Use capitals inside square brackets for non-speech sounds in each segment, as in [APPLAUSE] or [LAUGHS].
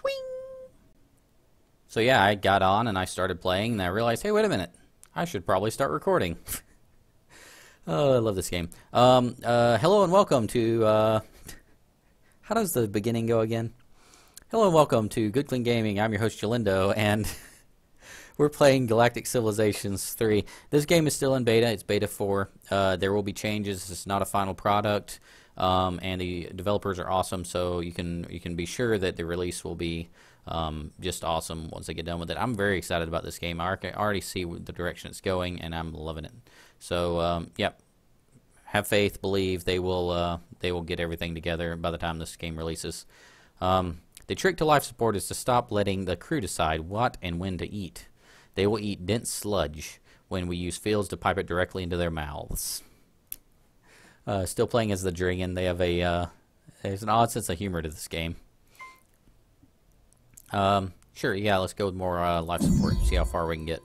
Swing. So yeah, I got on and I started playing, and I realized, hey, wait a minute, I should probably start recording. [LAUGHS] oh, I love this game. Um, uh, hello and welcome to. Uh, [LAUGHS] how does the beginning go again? Hello and welcome to Good Clean Gaming. I'm your host Jalindo, and [LAUGHS] we're playing Galactic Civilizations 3. This game is still in beta. It's beta 4. Uh, there will be changes. It's not a final product, um, and the developers are awesome. So you can you can be sure that the release will be um, just awesome once they get done with it. I'm very excited about this game. I already see the direction it's going, and I'm loving it. So um, yep, have faith, believe they will uh, they will get everything together by the time this game releases. Um, the trick to life support is to stop letting the crew decide what and when to eat. They will eat dense sludge when we use fields to pipe it directly into their mouths. Uh, still playing as the Drengin. They have a uh, there's an odd sense of humor to this game. Um, sure, yeah, let's go with more uh, life support. See how far we can get.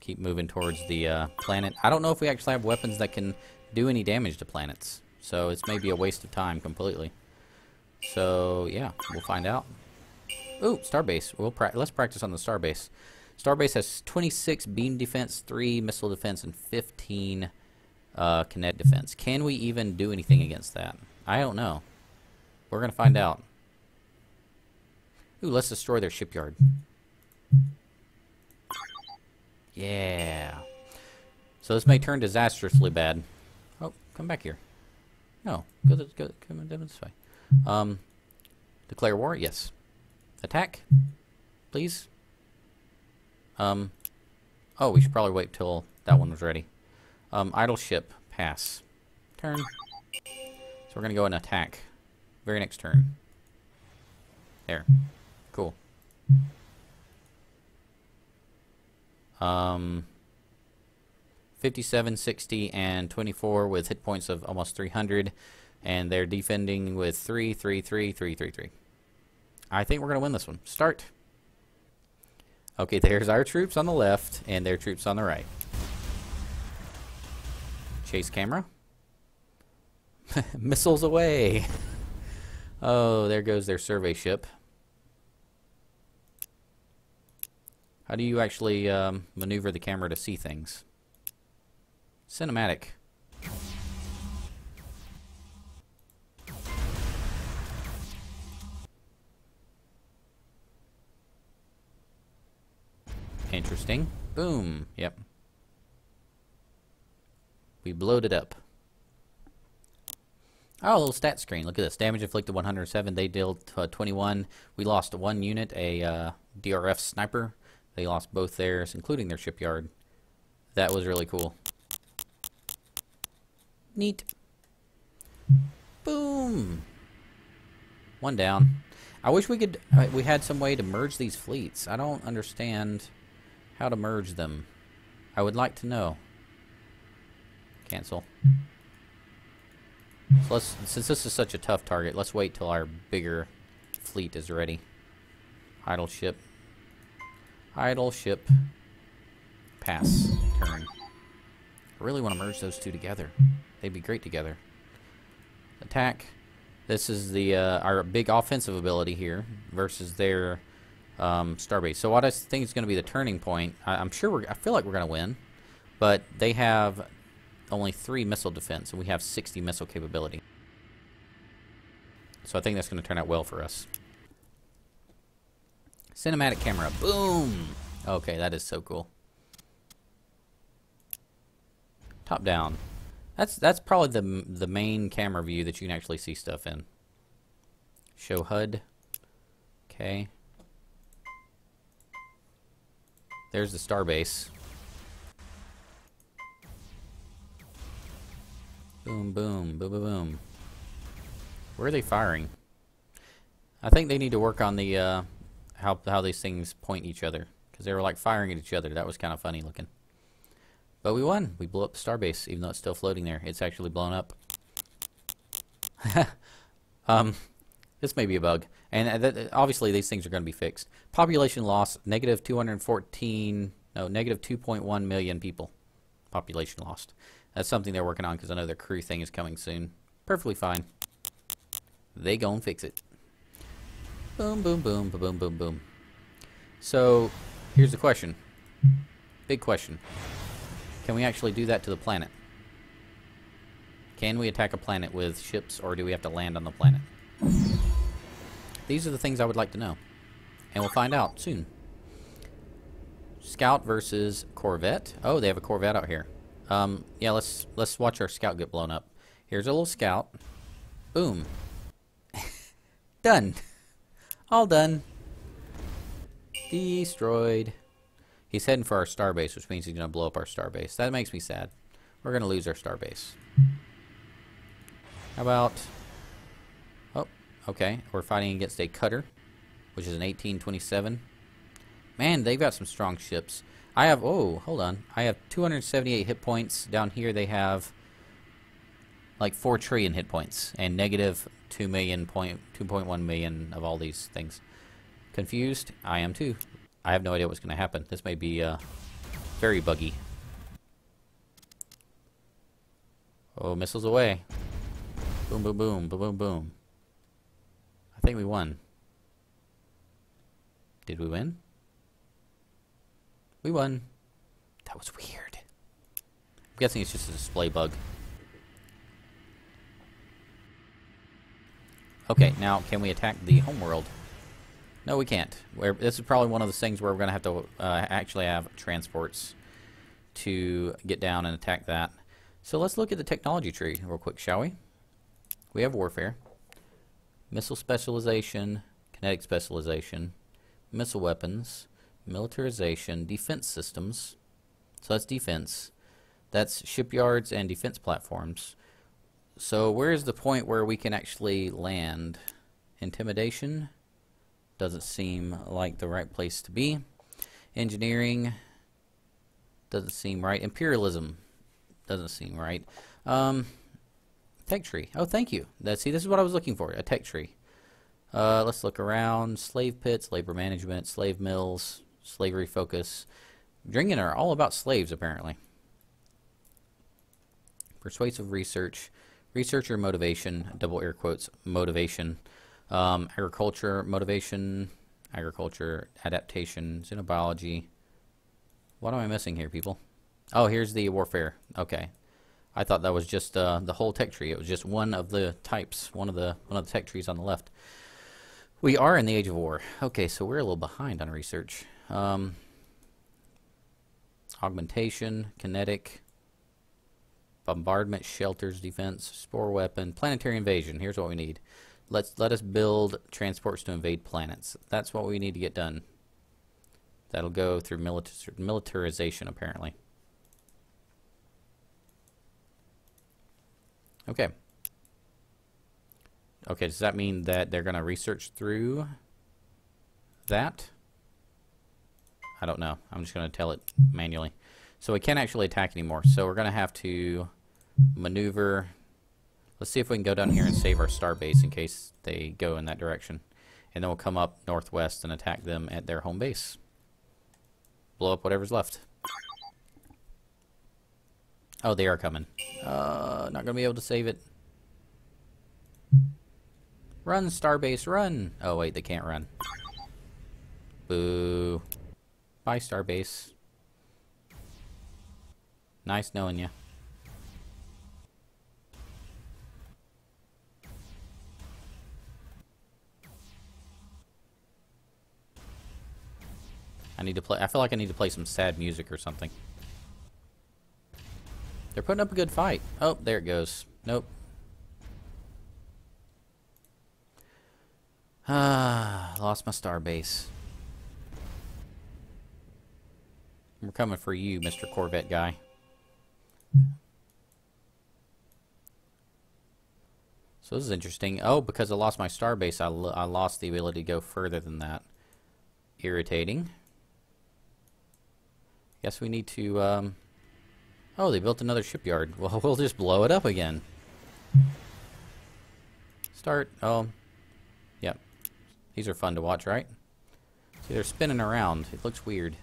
Keep moving towards the uh, planet. I don't know if we actually have weapons that can do any damage to planets, so it's maybe a waste of time completely. So yeah, we'll find out. Ooh, Starbase. We'll pra let's practice on the Starbase. Starbase has 26 beam defense, 3 missile defense, and 15 uh, kinetic defense. Can we even do anything against that? I don't know. We're going to find out. Ooh, let's destroy their shipyard. Yeah. So this may turn disastrously bad. Oh, come back here. No, go, this, go come this way. Um, declare war? Yes. Attack, please. Um, oh, we should probably wait till that one was ready. Um, idle ship, pass. Turn. So we're going to go and attack. Very next turn. There. Cool. Um, 57, 60, and 24 with hit points of almost 300. And they're defending with 3, 3, 3, 3, 3, 3. I think we're going to win this one. Start. Okay, there's our troops on the left and their troops on the right. Chase camera. [LAUGHS] Missiles away. oh, there goes their survey ship. How do you actually um, maneuver the camera to see things? Cinematic. Interesting. Boom. Yep. We blowed it up. Oh, little stat screen. Look at this. Damage inflicted 107. They dealt uh, 21. We lost one unit, a uh, DRF sniper. They lost both theirs, including their shipyard. That was really cool. Neat. Boom. One down. I wish we could. Uh, we had some way to merge these fleets. I don't understand how to merge them. I would like to know. Cancel. So let's, since this is such a tough target, let's wait till our bigger fleet is ready. Idle ship. Idle ship. Pass. Turn. I really want to merge those two together. They'd be great together. Attack. This is the uh, our big offensive ability here versus their um, Starbase. So what I think is going to be the turning point, I, am sure we're, I feel like we're going to win, but they have only three missile defense, and we have 60 missile capability. So I think that's going to turn out well for us. Cinematic camera, boom! Okay, that is so cool. Top down. That's that's probably the the main camera view that you can actually see stuff in. Show HUD. Okay. There's the starbase. Boom, boom, boom, boom, boom. Where are they firing? I think they need to work on the uh, how how these things point each other because they were like firing at each other. That was kind of funny looking. But we won. We blew up the starbase, even though it's still floating there. It's actually blown up. [LAUGHS] um, this may be a bug. And uh, obviously these things are going to be fixed. Population loss, negative 214, no, negative 2.1 million people. Population lost. That's something they're working on because I know their crew thing is coming soon. Perfectly fine. they gon' fix it. Boom, boom, boom, boom, boom, boom, boom. So, here's the question. Big question. Can we actually do that to the planet? Can we attack a planet with ships, or do we have to land on the planet? These are the things I would like to know. And we'll find out soon. Scout versus Corvette. Oh, they have a Corvette out here. Um, yeah, let's let's watch our scout get blown up. Here's a little scout. Boom. [LAUGHS] done. All done. Destroyed. He's heading for our starbase, which means he's going to blow up our starbase. That makes me sad. We're going to lose our starbase. How about... Okay. We're fighting against a cutter, which is an 1827. Man, they've got some strong ships. I have... Oh, hold on. I have 278 hit points. Down here they have like 4 trillion hit points and negative 2 million point 2.1 million of all these things. Confused? I am too. I have no idea what's going to happen. This may be uh, very buggy. Oh, missiles away. Boom, boom, boom, boom, boom, boom. Think we won. Did we win? We won. That was weird. I'm guessing it's just a display bug. Okay, now can we attack the homeworld? No, we can't. We're, this is probably one of those things where we're going to have to uh, actually have transports to get down and attack that. So let's look at the technology tree real quick, shall we? We have warfare, missile specialization, kinetic specialization, missile weapons, militarization, defense systems. So that's defense. That's shipyards and defense platforms. So where's the point where we can actually land? Intimidation doesn't seem like the right place to be. Engineering doesn't seem right. Imperialism doesn't seem right. Um, tech tree. Oh, thank you. That, see, this is what I was looking for, a tech tree. Uh, let's look around. Slave pits, labor management, slave mills, slavery focus. Drengin are all about slaves, apparently. Persuasive research. Researcher motivation, double air quotes, motivation. Um, agriculture motivation, agriculture adaptation, xenobiology. What am I missing here, people? Oh, here's the warfare. Okay. I thought that was just uh, the whole tech tree. It was just one of the types, one of the one of the tech trees on the left. We are in the age of war. Okay, so we're a little behind on research. Um, augmentation, kinetic, bombardment, shelters, defense, spore weapon, planetary invasion. Here's what we need. Let's let us build transports to invade planets. That's what we need to get done. That'll go through militar militarization, apparently. Okay. Okay, does that mean that they're going to research through that? I don't know. I'm just going to tell it manually. So we can't actually attack anymore. So we're going to have to maneuver. Let's see if we can go down here and save our star base in case they go in that direction. And then we'll come up northwest and attack them at their home base. Blow up whatever's left. Oh, they are coming. Uh, not to be able to save it. Run, Starbase, run! Oh, wait, they can't run. Boo. Bye, Starbase. Nice knowing you. I need to play. I feel like I need to play some sad music or something. They're putting up a good fight. Oh, there it goes. Nope. Ah, lost my star base. We're coming for you, Mr. Corvette guy. So this is interesting. Oh, because I lost my star base, I, I lost the ability to go further than that. Irritating. Guess we need to, um... Oh, they built another shipyard. [LAUGHS] Well, we'll just blow it up again. Start. Oh. Yep. These are fun to watch, right? See, they're spinning around. It looks weird.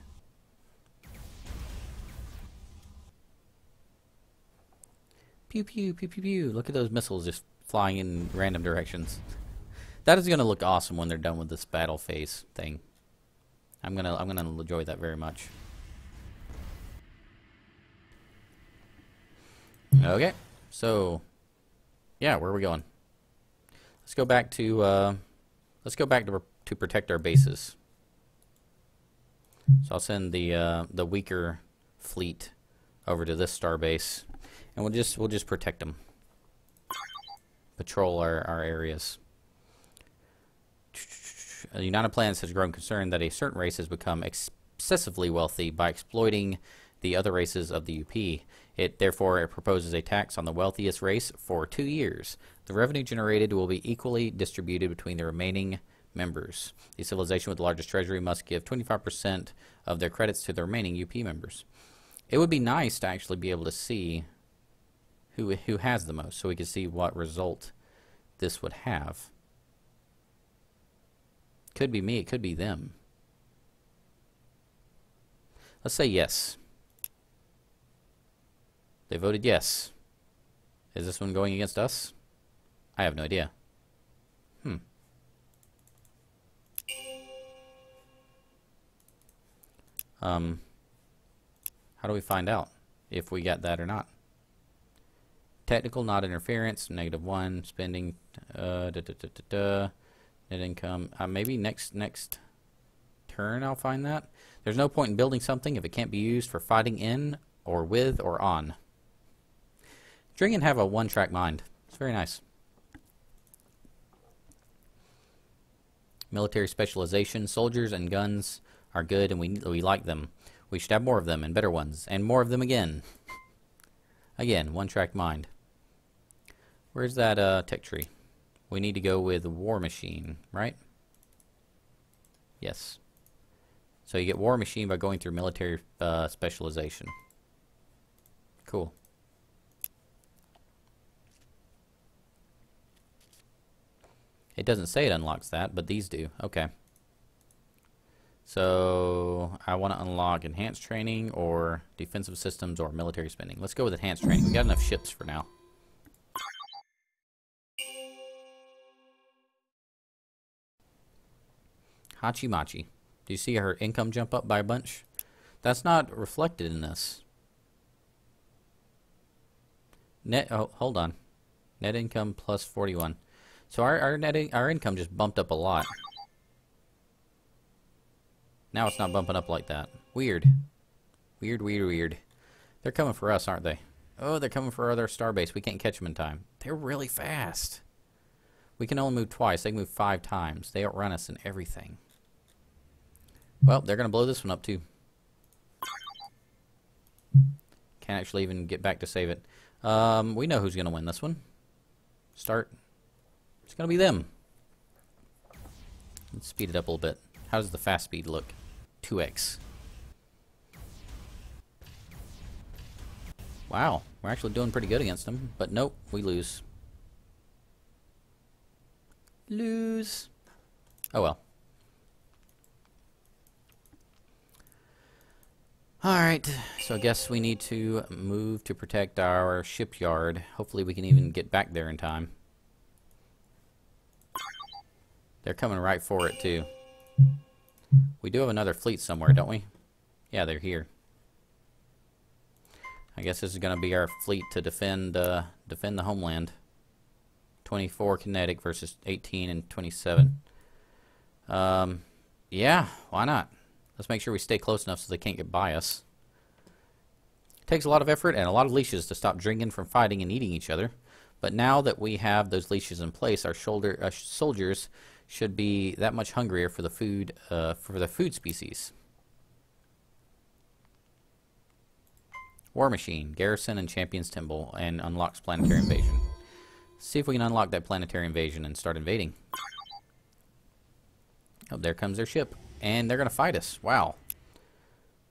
Pew, pew, pew, pew, pew. Look at those missiles just flying in random directions. [LAUGHS] That is going to look awesome when they're done with this battle phase thing. I'm gonna I'm gonna enjoy that very much. Okay, so yeah, where are we going? Let's go back to uh, let's go back to to protect our bases. So I'll send the uh, the weaker fleet over to this star base, and we'll just we'll just protect them. Patrol our our areas. The United Planets has grown concerned that a certain race has become excessively wealthy by exploiting the other races of the UP. It therefore it proposes a tax on the wealthiest race for two years. The revenue generated will be equally distributed between the remaining members. The civilization with the largest treasury must give 25% of their credits to the remaining UP members. It would be nice to actually be able to see who who has the most, so we can see what result this would have. Could be me, it could be them. Let's say yes. They voted yes. Is this one going against us? I have no idea. Hmm. Um, how do we find out if we got that or not? Technical, not interference, negative one, spending, uh, da, da, da, da, da, net income. Uh, maybe next next turn I'll find that. There's no point in building something if it can't be used for fighting in or with or on. Drengin have a one-track mind. It's very nice. Military specialization, soldiers and guns are good and we, we like them. We should have more of them and better ones, and more of them again. again, one-track mind. Where's that uh, tech tree? We need to go with War Machine, right? Yes. So you get War Machine by going through military uh, specialization. Cool. It doesn't say it unlocks that, but these do. Okay. So I want to unlock enhanced training or defensive systems or military spending. Let's go with enhanced training. We got enough ships for now. Hachi Machi. Do you see her income jump up by a bunch? That's not reflected in this. Net, oh, hold on. Net income plus 41. So our, our net, in, our income just bumped up a lot. Now it's not bumping up like that. Weird. Weird, weird, weird. They're coming for us, aren't they? Oh, they're coming for our other starbase. We can't catch them in time. They're really fast. We can only move twice. They can move five times. They outrun us in everything. Well, they're going to blow this one up, too. Can't actually even get back to save it. Um, we know who's going to win this one. Start. It's to be them. Let's speed it up a little bit. How does the fast speed look? 2x. Wow, we're actually doing pretty good against them, but nope, we lose. Lose. Oh well. Alright, so I guess we need to move to protect our shipyard. Hopefully we can even get back there in time. They're coming right for it, too. We do have another fleet somewhere, don't we? Yeah, they're here. I guess this is going to be our fleet to defend uh, defend the homeland. 24 kinetic versus 18 and 27. Um, yeah, why not? Let's make sure we stay close enough so they can't get by us. It takes a lot of effort and a lot of leashes to stop Drengin from fighting and eating each other. But now that we have those leashes in place, our shoulder, uh, soldiers should be that much hungrier for the food uh, for the food species. War Machine, Garrison, and Champions Temple, and unlocks Planetary Invasion. see if we can unlock that Planetary Invasion and start invading. Oh, there comes their ship. And they're going to fight us. Wow.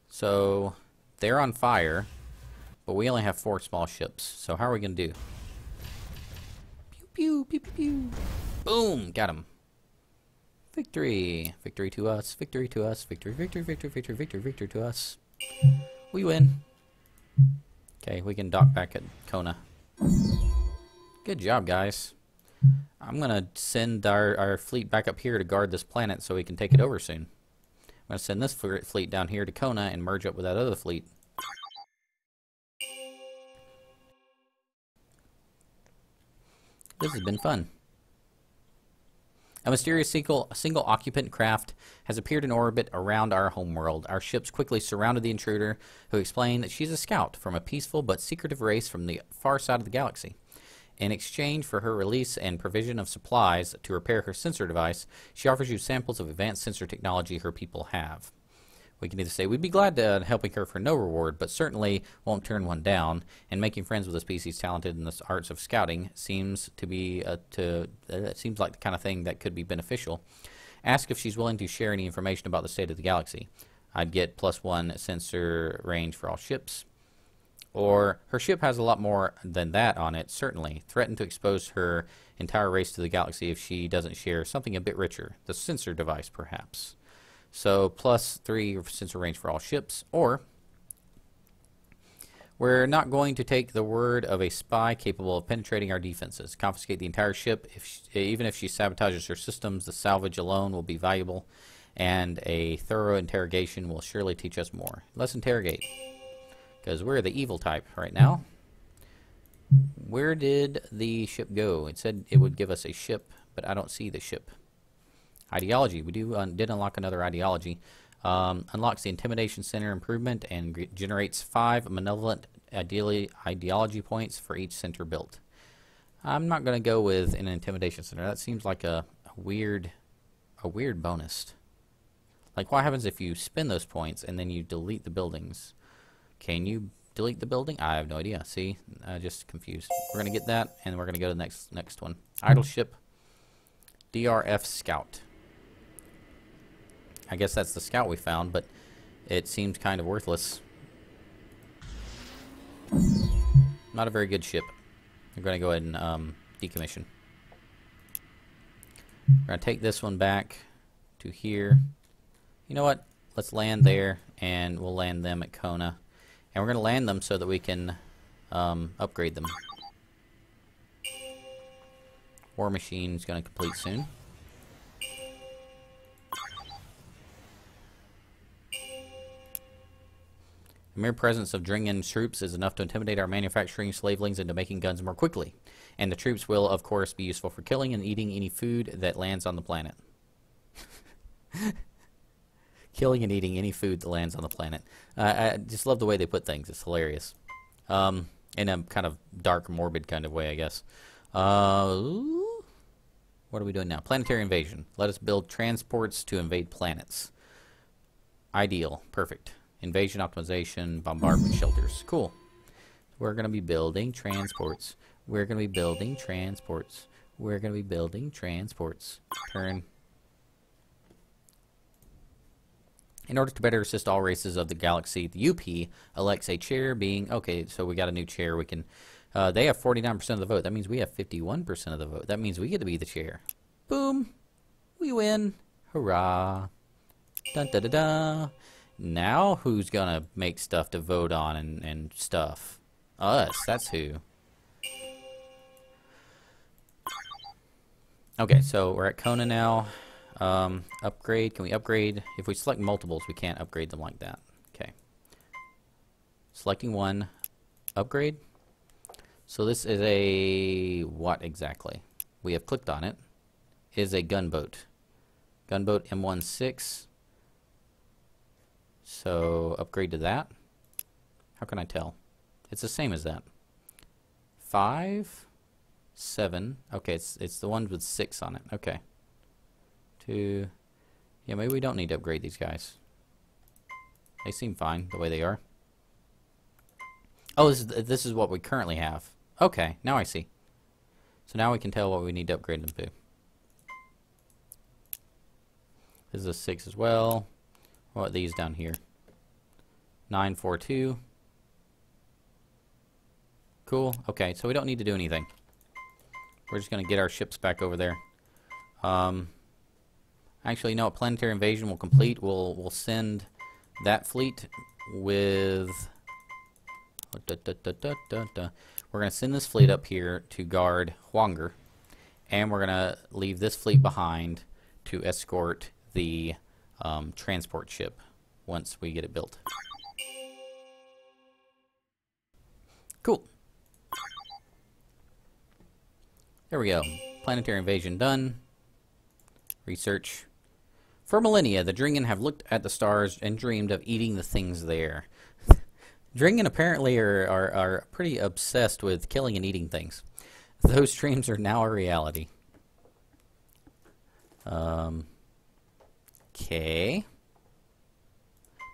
So, they're on fire, but we only have four small ships. So how are we going to do? Pew, pew, pew, pew, pew. Boom! Got him. Victory! Victory to us, victory to us, victory, victory, victory, victory, victory, victory to us. We win. Okay, we can dock back at Kona. Good job, guys. I'm gonna send our, our fleet back up here to guard this planet so we can take it over soon. I'm gonna send this fleet down here to Kona and merge up with that other fleet. This has been fun. A mysterious single, single occupant craft has appeared in orbit around our homeworld. Our ships quickly surrounded the intruder, who explained that she's a scout from a peaceful but secretive race from the far side of the galaxy. In exchange for her release and provision of supplies to repair her sensor device, she offers you samples of advanced sensor technology her people have. We can either say we'd be glad to uh, helping her for no reward, but certainly won't turn one down. And making friends with a species talented in the arts of scouting seems to be uh, to uh, seems like the kind of thing that could be beneficial. Ask if she's willing to share any information about the state of the galaxy. I'd get plus one sensor range for all ships. Or her ship has a lot more than that on it, certainly. Threaten to expose her entire race to the galaxy if she doesn't share something a bit richer. The sensor device, perhaps. So plus three sensor range for all ships. Or we're not going to take the word of a spy capable of penetrating our defenses. Confiscate the entire ship. If she, even if she sabotages her systems, the salvage alone will be valuable, and a thorough interrogation will surely teach us more. Let's interrogate. Because we're the evil type right now. Where did the ship go? It said it would give us a ship, but I don't see the ship. Ideology. We do uh, did unlock another ideology. Um, unlocks the Intimidation Center improvement and generates five malevolent ideally ideology points for each center built. I'm not going to go with an Intimidation Center. That seems like a, a weird, a weird bonus. Like, what happens if you spend those points and then you delete the buildings? Can you delete the building? I have no idea. See, uh, just confused. We're gonna get that, and we're gonna go to the next next one. Idle ship, DRF Scout. I guess that's the scout we found, but it seems kind of worthless. Not a very good ship. We're gonna go ahead and um, decommission. We're gonna take this one back to here. You know what? Let's land there, and we'll land them at Kona. And we're going to land them so that we can um, upgrade them. War machine is going to complete soon. The mere presence of Drengin troops is enough to intimidate our manufacturing slavelings into making guns more quickly. And the troops will, of course, be useful for killing and eating any food that lands on the planet. [LAUGHS] killing and eating any food that lands on the planet. Uh, I just love the way they put things. It's hilarious. Um, in a kind of dark, morbid kind of way, I guess. Uh, what are we doing now? Planetary invasion. Let us build transports to invade planets. Ideal. Perfect. Invasion optimization, bombardment [SIGHS] shelters. Cool. We're going to be building transports. We're going to be building transports. We're going to be building transports. Turn In order to better assist all races of the galaxy, the UP elects a chair being, okay, so we got a new chair. We can, uh, they have 49% of the vote. That means we have 51% of the vote. That means we get to be the chair. Boom. We win. Hurrah. Dun da da da. Now who's gonna make stuff to vote on and, and stuff? Us. That's who. Okay, so we're at Kona now. Um, upgrade. Can we upgrade? If we select multiples, we can't upgrade them like that. Okay. Selecting one. Upgrade. So this is a... what exactly? We have clicked on it. it is a gunboat. Gunboat M16. So upgrade to that. How can I tell? It's the same as that. Five, seven. Okay, it's it's the ones with six on it. Okay Two. Yeah, maybe we don't need to upgrade these guys. They seem fine the way they are. Oh, this is, this is what we currently have. Okay, now I see. So now we can tell what we need to upgrade them to. This is a 6 as well. What these down here? 942. Cool. Okay, so we don't need to do anything. We're just going to get our ships back over there. Um, Actually, no? Planetary Invasion will complete. We'll, we'll send that fleet with... Da, da, da, We're going to send this fleet up here to guard Huanger. and we're gonna leave this fleet behind to escort the um, transport ship once we get it built. Cool. There we go. Planetary invasion done. Research. For millennia, the Drengin have looked at the stars and dreamed of eating the things there. [LAUGHS] Drengin apparently are, are, are pretty obsessed with killing and eating things. Those [LAUGHS] dreams are now a reality. Um, okay.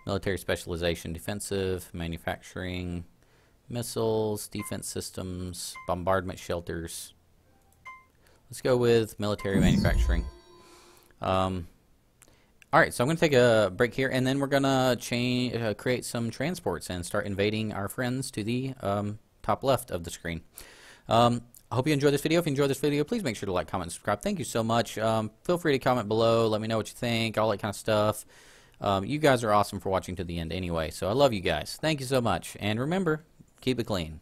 Military specialization, defensive, manufacturing, missiles, defense systems, bombardment shelters. Let's go with military manufacturing. Um, all right, so I'm going to take a break here, and then we're going to change, uh, create some transports and start invading our friends to the um, top left of the screen. Um, I hope you enjoyed this video. If you enjoyed this video, please make sure to like, comment, subscribe. Thank you so much. Um, feel free to comment below. Let me know what you think, all that kind of stuff. Um, you guys are awesome for watching to the end anyway, so I love you guys. Thank you so much. And remember, keep it clean.